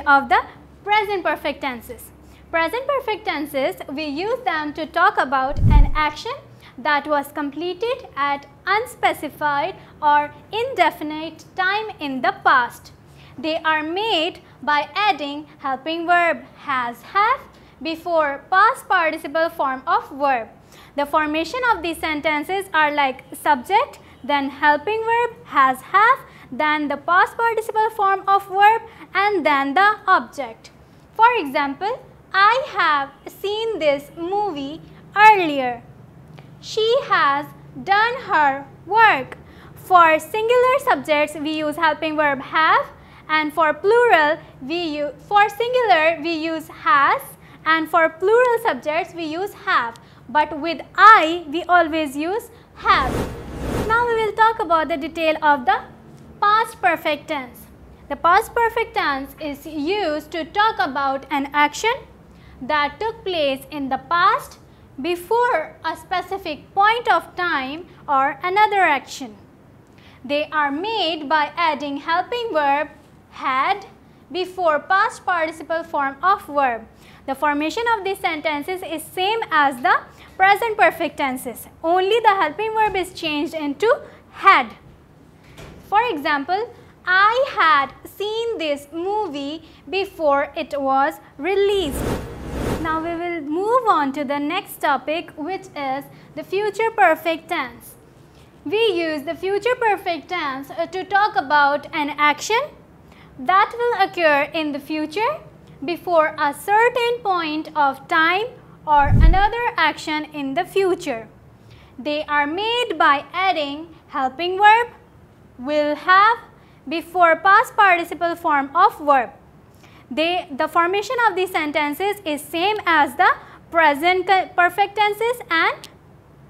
of the present perfect tenses. Present perfect tenses, we use them to talk about an action that was completed at unspecified or indefinite time in the past. They are made by adding helping verb has have before past participle form of verb. The formation of these sentences are like subject, then helping verb has have, then the past participle form of verb and then the object. For example, I have seen this movie earlier. She has done her work. For singular subjects, we use helping verb have and for plural, we use, for singular, we use has and for plural subjects, we use have. But with I, we always use have. Now we will talk about the detail of the past perfect tense. The past perfect tense is used to talk about an action that took place in the past before a specific point of time or another action. They are made by adding helping verb had before past participle form of verb. The formation of these sentences is same as the present perfect tenses. Only the helping verb is changed into had. For example, I had seen this movie before it was released. Now we will move on to the next topic which is the future perfect tense. We use the future perfect tense to talk about an action that will occur in the future before a certain point of time or another action in the future. They are made by adding helping verb, will have before past participle form of verb. They, the formation of these sentences is same as the present perfect tenses and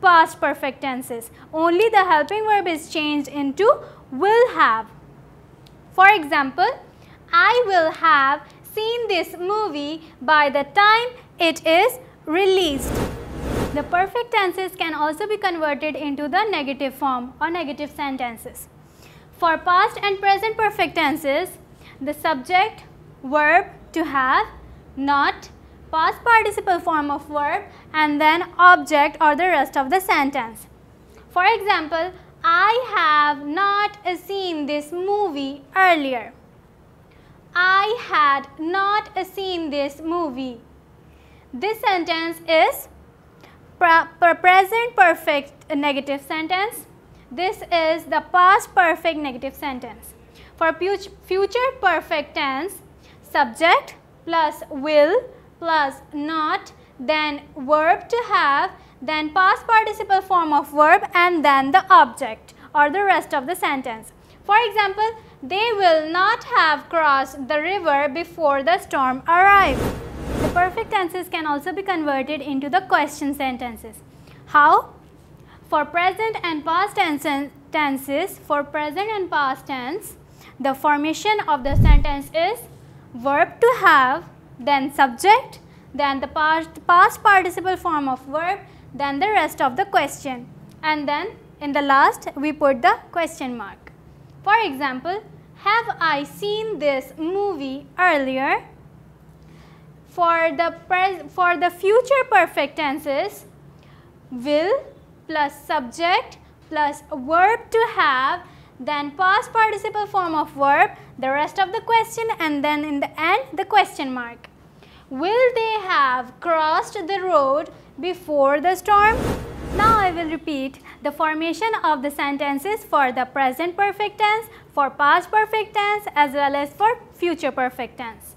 past perfect tenses. Only the helping verb is changed into will have. For example, I will have seen this movie by the time it is released. The perfect tenses can also be converted into the negative form or negative sentences. For past and present perfect tenses, the subject, verb to have, not, past participle form of verb and then object or the rest of the sentence. For example, I have not seen this movie earlier. I had not seen this movie. This sentence is present perfect negative sentence. This is the past perfect negative sentence. For future perfect tense, subject plus will plus not then verb to have then past participle form of verb and then the object or the rest of the sentence. For example, they will not have crossed the river before the storm arrived. The perfect tenses can also be converted into the question sentences. How? For present and past tenses, for present and past tense, the formation of the sentence is verb to have, then subject, then the past, past participle form of verb, then the rest of the question. And then in the last, we put the question mark. For example, have I seen this movie earlier? For the, for the future perfect tenses, will plus subject plus verb to have then past participle form of verb, the rest of the question and then in the end the question mark. Will they have crossed the road before the storm? Now I will repeat the formation of the sentences for the present perfect tense, for past perfect tense as well as for future perfect tense.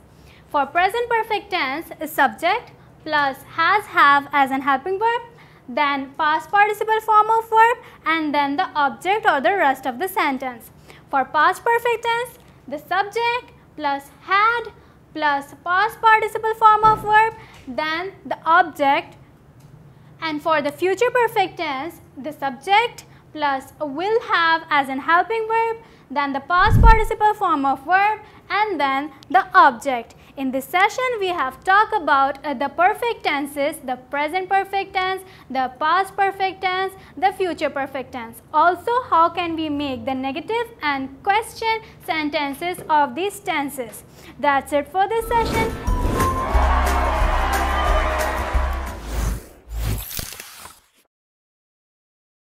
For present perfect tense, subject plus has have as an helping verb then past participle form of verb and then the object or the rest of the sentence. For past perfect tense, the subject plus had plus past participle form of verb then the object and for the future perfect tense, the subject plus will have as an helping verb then the past participle form of verb and then the object. In this session, we have talked about uh, the perfect tenses, the present perfect tense, the past perfect tense, the future perfect tense. Also, how can we make the negative and question sentences of these tenses. That's it for this session.